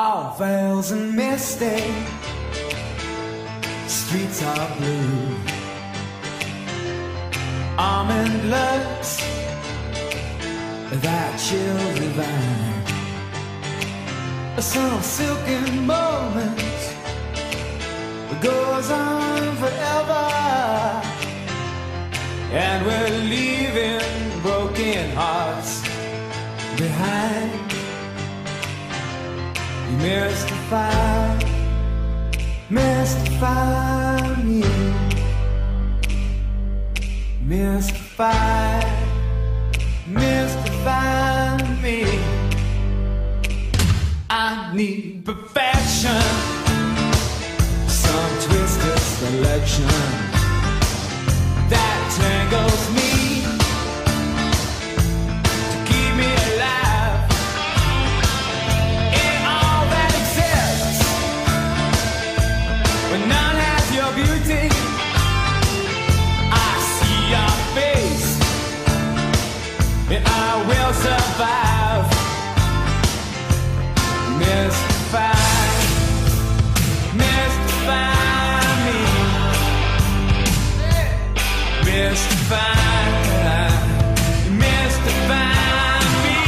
All veils and misty Streets are blue. Almond looks That chill divine. Some silken moment Goes on forever. And we're leaving broken hearts behind. Mystify, mystify me. Mystify, mystify me. I need perfection, some twisted selection. I will survive. Mystify, mystify me. Mystify, mystify me.